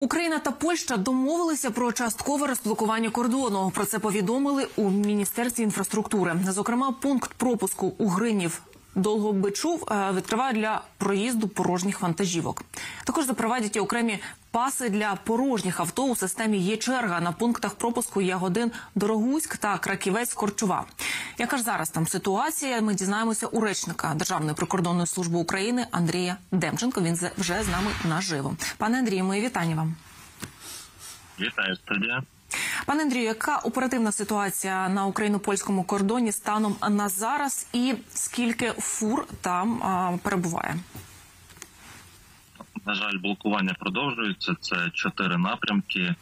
Україна та Польща домовилися про часткове розблокування кордону. Про це повідомили у міністерстві інфраструктури. Зокрема, пункт пропуску у Гринів Долгобичув е, відкриває для проїзду порожніх вантажівок. Також запровадять і окремі паси для порожніх авто у системі є черга на пунктах пропуску Ягодин Дорогуськ та Краківець Корчова. Яка ж зараз там ситуація? Ми дізнаємося у речника Державної прикордонної служби України Андрія Демченко. Він вже з нами наживо. Пане Андрію, мої вітання вам. Вітаю студія. Пане Андрію, яка оперативна ситуація на україно-польському кордоні станом на зараз, і скільки фур там а, перебуває? На жаль, блокування продовжується. Це чотири напрямки.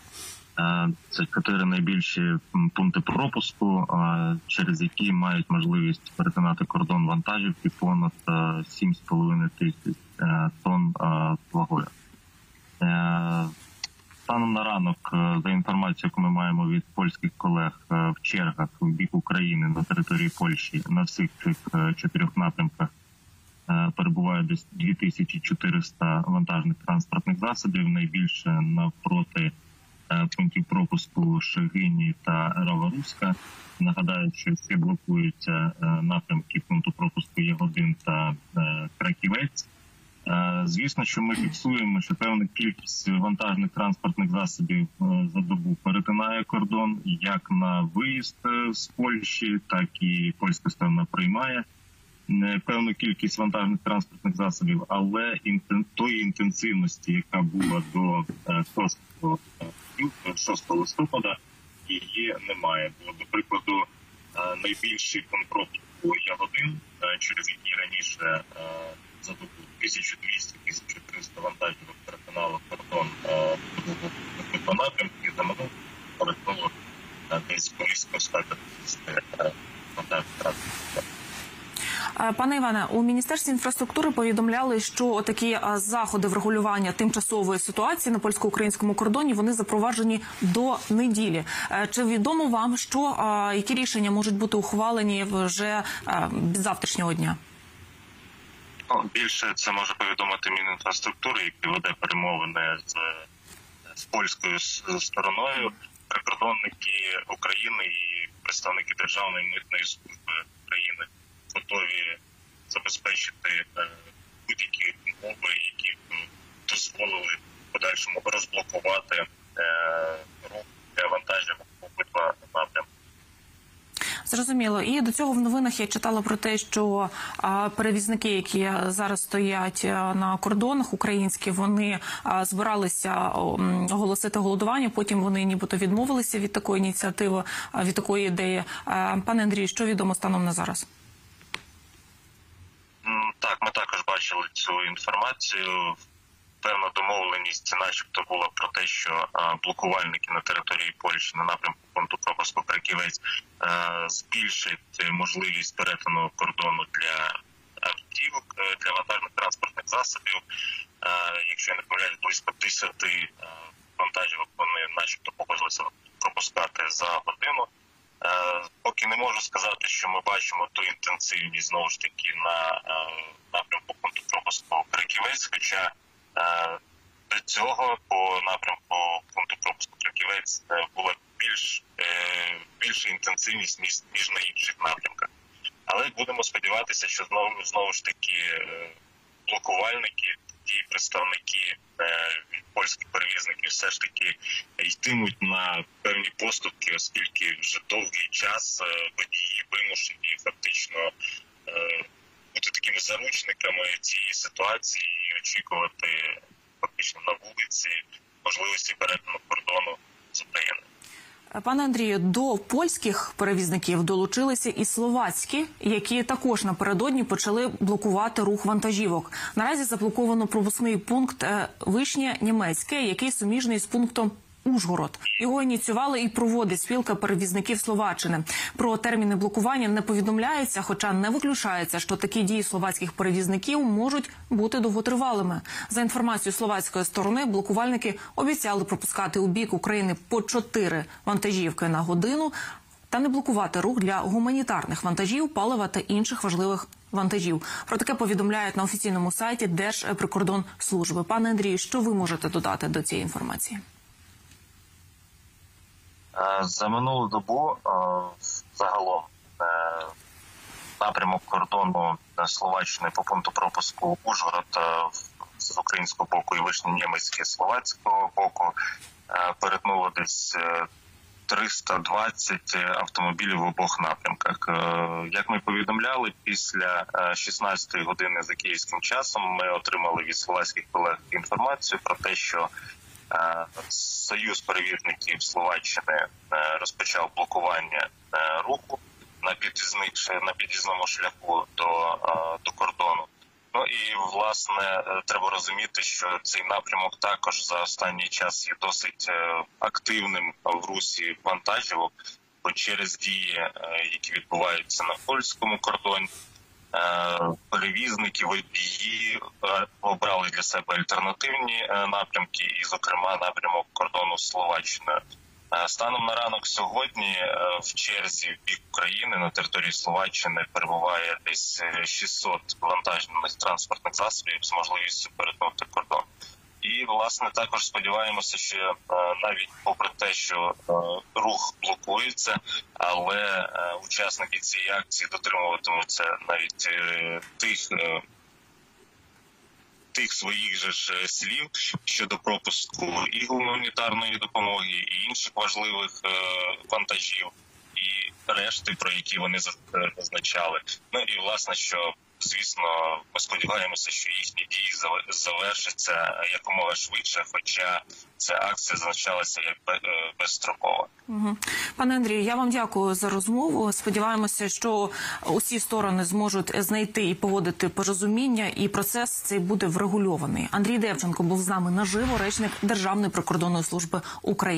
Е, Це чотири найбільші пункти пропуску, е, через які мають можливість перетинати кордон вантажівки понад е, 7,5 тисяч е, тонн е, вагою. Станом на ранок, е, за інформацією, яку ми маємо від польських колег е, в чергах в бік України на території Польщі на всіх цих е, чотирьох напрямках перебуває десь 2400 вантажних транспортних засобів. Найбільше навпроти пунктів пропуску Шегині та Раваруська. Нагадаю, що всі блокуються напрямки пункту пропуску Ягодин та Краківець. Е, Звісно, що ми фіксуємо, що певна кількість вантажних транспортних засобів е, за добу перетинає кордон як на виїзд е, з Польщі, так і польська сторона приймає певну кількість вантажних транспортних засобів, але тої інтенсивності, яка була до е, 6, е, 6 листопада, її немає. Бо, до прикладу, найбільший пропуску Ягодин, через який раніше за добу 1200-1300 вантажівок перетинало кордон по напрямки за минулу перетнуло десь близько 150 е, транспортних Е, Пане Іване, у міністерстві інфраструктури повідомляли, що такі е, заходи врегулювання тимчасової ситуації на польсько-українському кордоні вони запроваджені до неділі. Чи відомо вам, що які рішення можуть бути ухвалені вже з завтрашнього дня? Ну, більше це може повідомити Мінінфраструктури, який веде перемовини з, з польською стороною. Прикордонники України і представники Державної митної служби України готові забезпечити е, будь-які умови, які б дозволили в подальшому розблокувати е, рух для вантажівок по обидва напрямки. Зрозуміло, і до цього в новинах я читала про те, що перевізники, які зараз стоять на кордонах українські, вони збиралися оголосити голодування. Потім вони нібито відмовилися від такої ініціативи, від такої ідеї. Пане Андрію, що відомо станом на зараз? Так, ми також бачили цю інформацію. Певна домовленість, начебто, була про те, що блокувальники на території Польщі на напрямку пункту пропуску Краківець а, можливість перетину кордону для автівок, е, для вантажних транспортних засобів. Якщо я не помиляюсь, близько 10 вантажівок вони, начебто, погодилися пропускати за годину. Е, Поки не можу сказати, що ми бачимо ту інтенсивність знову ж таки на е, напрямку пункту пропуску Краківець. Хоча е, до цього по напрямку пункту пропуску Краківець е, була більш е, більша інтенсивність ніж, ніж на інших напрямках. Але будемо сподіватися, що знову знову ж таки е, блокувальники, ті представники е, польських перевізників, все ж таки йтимуть на певні поступки, оскільки вже довгий час водії вимушені фактично бути такими заручниками цієї ситуації і очікувати фактично на вулиці можливості перетину кордону з України. Пане Андрію, до польських перевізників долучилися і словацькі, які також напередодні почали блокувати рух вантажівок. Наразі заблоковано пропускний пункт е, Вишня Німецьке, який суміжний з пунктом. Ужгород його ініціювали і проводить спілка перевізників Словаччини. Про терміни блокування не повідомляється, хоча не виключається, що такі дії словацьких перевізників можуть бути довготривалими. За інформацією словацької сторони, блокувальники обіцяли пропускати у бік України по чотири вантажівки на годину та не блокувати рух для гуманітарних вантажів, палива та інших важливих вантажів. Про таке повідомляють на офіційному сайті Держприкордонслужби. Пане Андрію, що ви можете додати до цієї інформації? Е, За минулу добу е, загалом е, напрямок кордону Словаччини по пункту пропуску Ужгород з українського боку і Вишнє-Німецьке з словацького боку перетнуло десь е, 320 автомобілів в обох напрямках. Як ми повідомляли, після 16-ї години за київським часом ми отримали від словацьких колег інформацію про те, що Союз перевізників Словаччини е, розпочав блокування е, руху на під'їзних на під'їзному шляху до, е, до кордону. Ну і власне е, треба розуміти, що цей напрямок також за останній час є досить е, активним в русі вантажівок, бо через дії, е, які відбуваються на польському кордоні, е, перевізники, водії е, обрали для себе альтернативні е, напрямки, і, зокрема, напрямок кордону з Словаччиною. Е, Станом на ранок сьогодні е, в черзі в бік України на території Словаччини перебуває десь е, 600 вантажних транспортних засобів з можливістю перетнути кордон. І власне також сподіваємося, що е, навіть попри те, що е, рух блокується, але е, учасники цієї акції дотримуватимуться навіть тих. Тих своїх же ж слів щодо пропуску і гуманітарної допомоги, і інших важливих вантажів, і решти, про які вони зазначали. Ну і власне, що звісно, ми сподіваємося, що їхні дії завершаться якомога швидше, хоча ця акція зазначалася як е, безстрокова. Пане Андрію, я вам дякую за розмову. Сподіваємося, що усі сторони зможуть знайти і погодити порозуміння, і процес цей буде врегульований. Андрій Девченко був з нами наживо, речник Державної прикордонної служби України.